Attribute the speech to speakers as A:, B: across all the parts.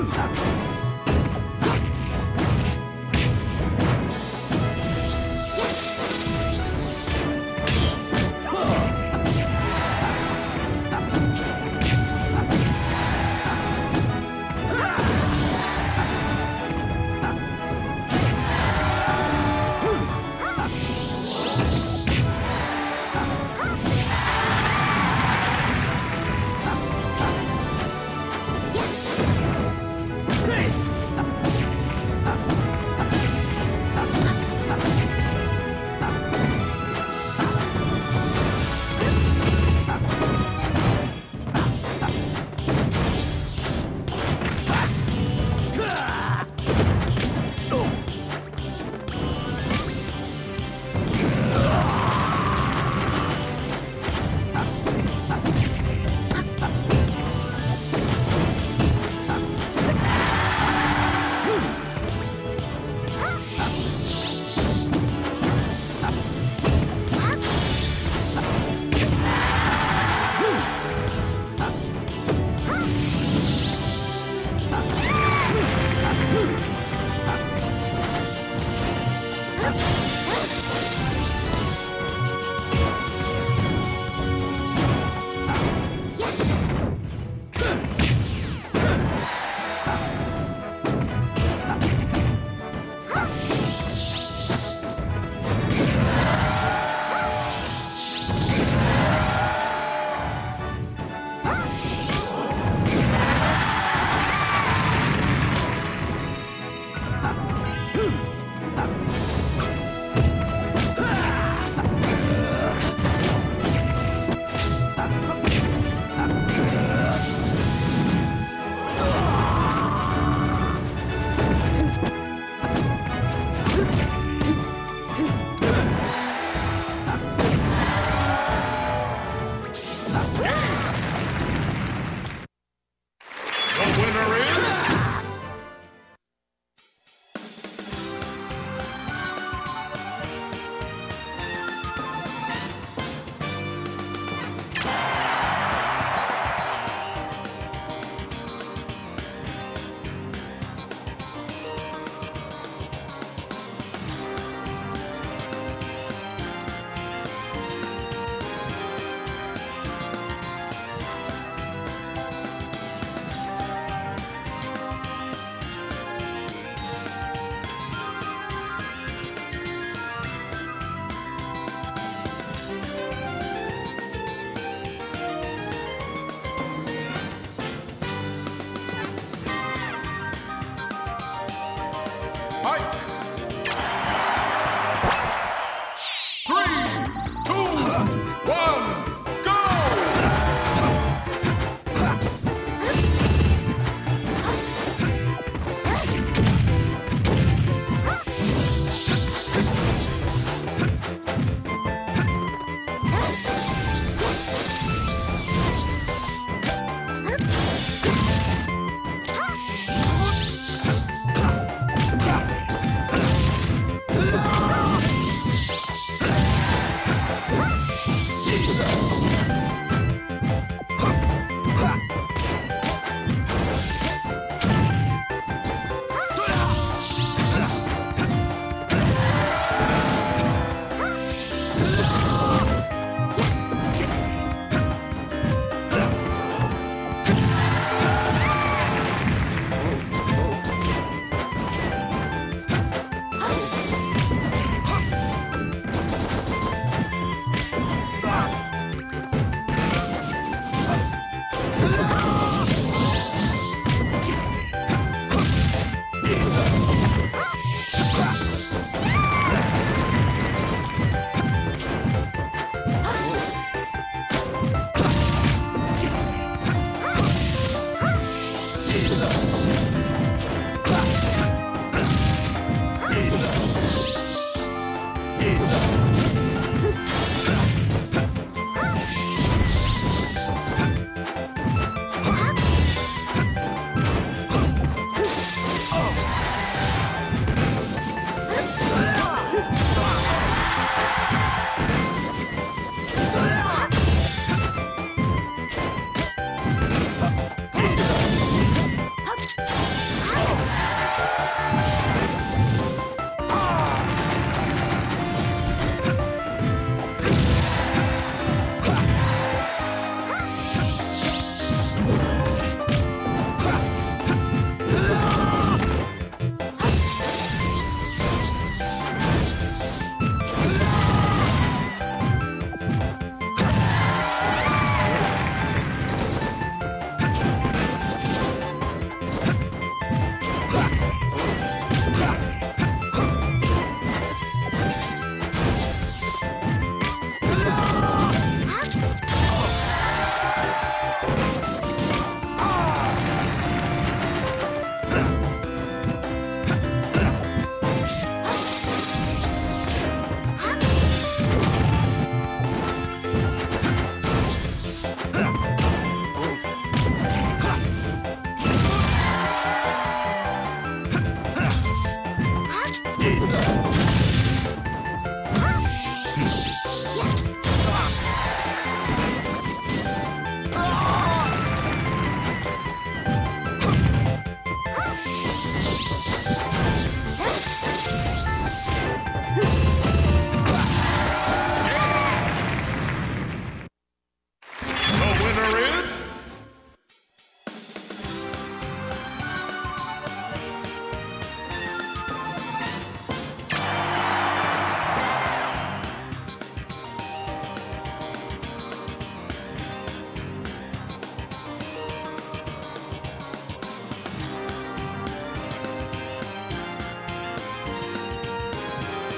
A: なんだ。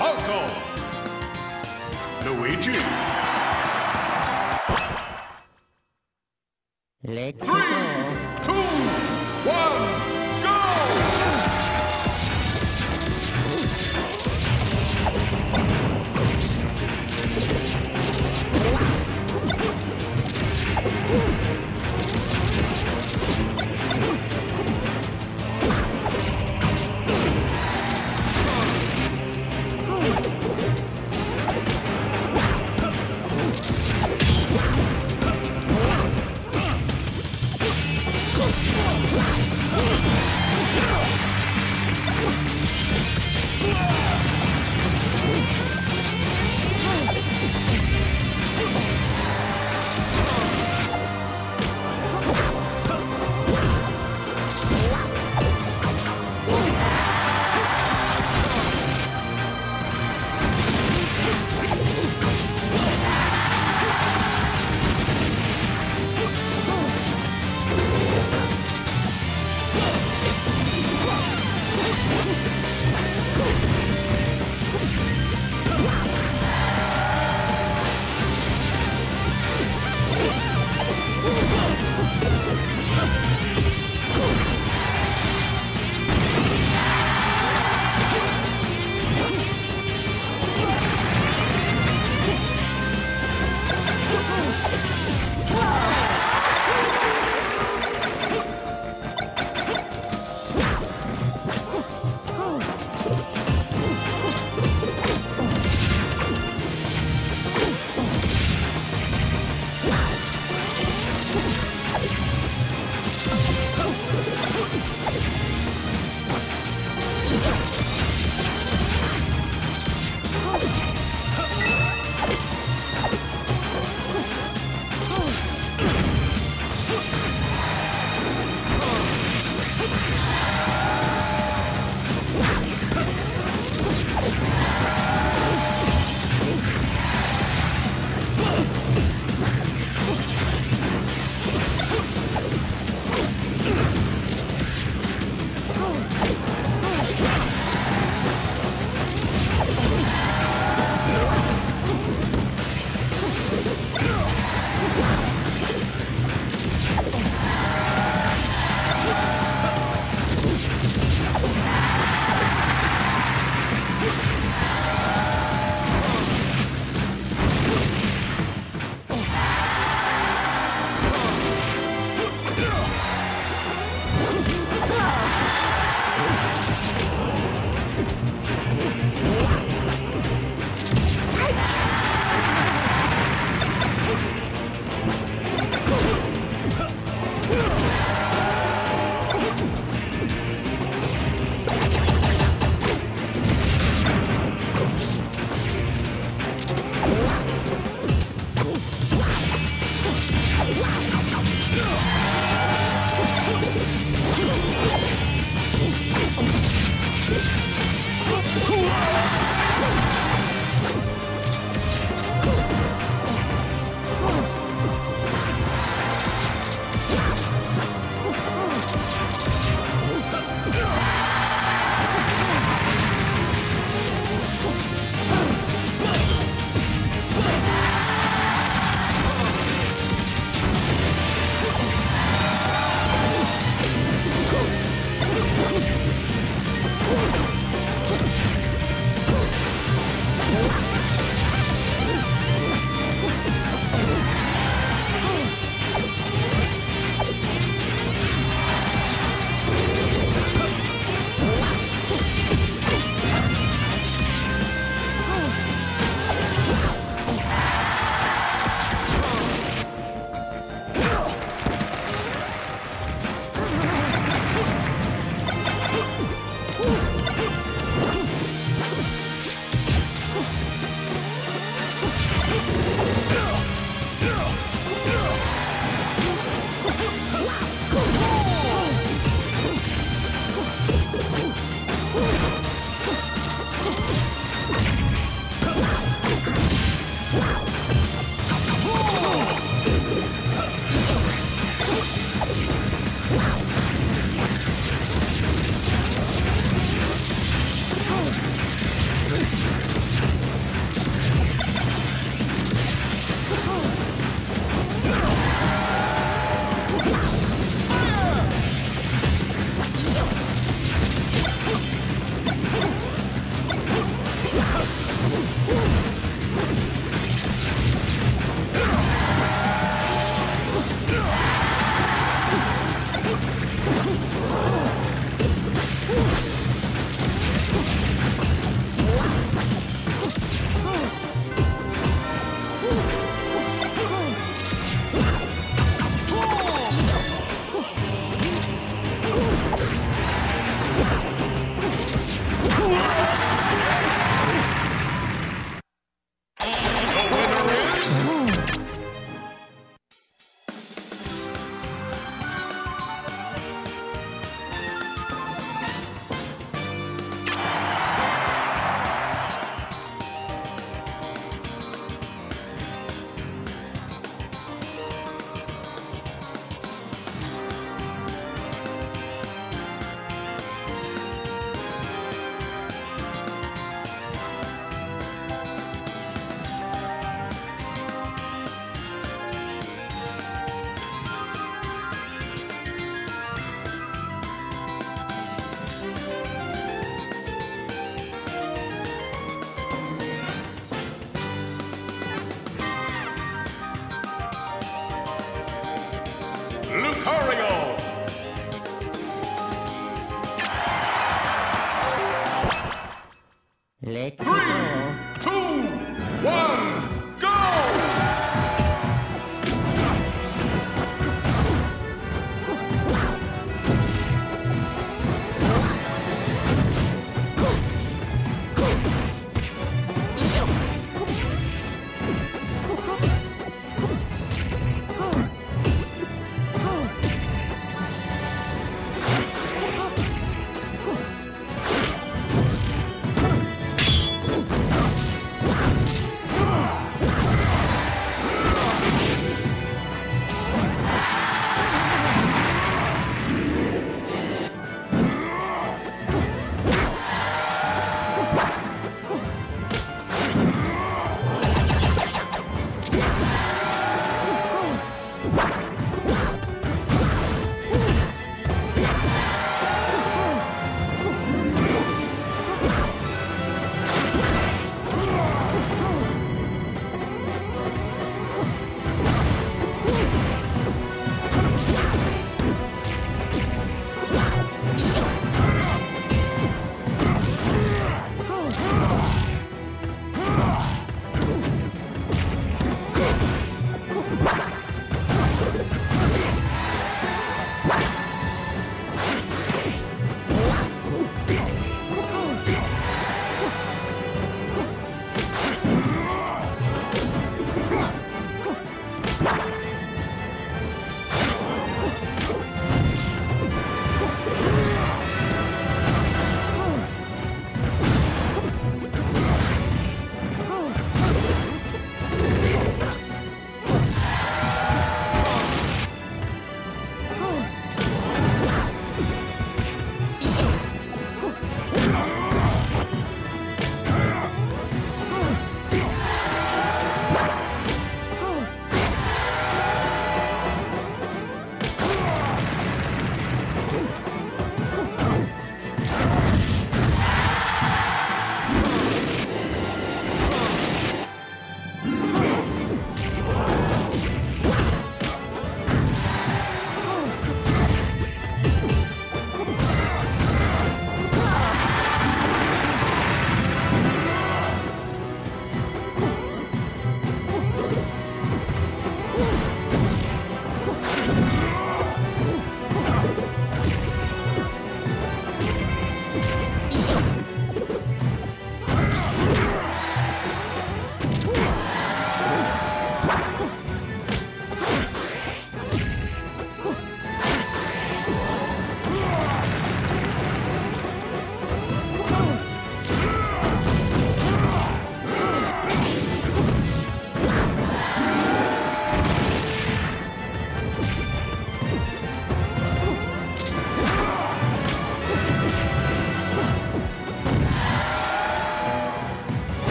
A: go。Luigi。Let's
B: Three,
A: go.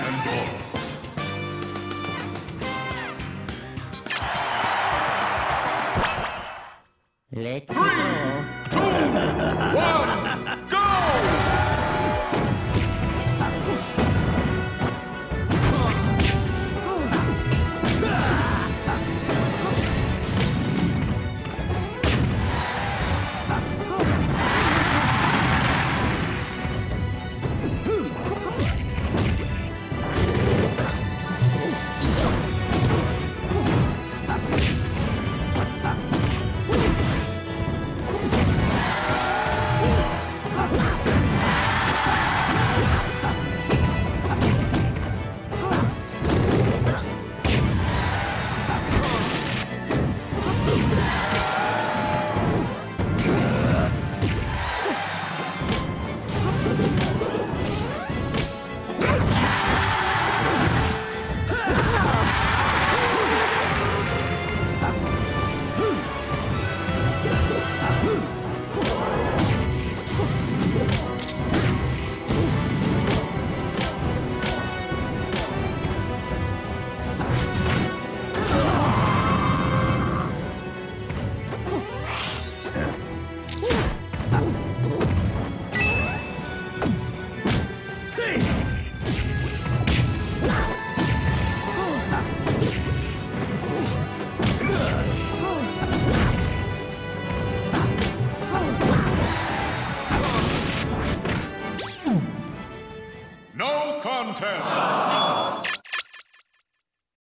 B: Ganondorf.
A: Let's
B: Three,
A: go.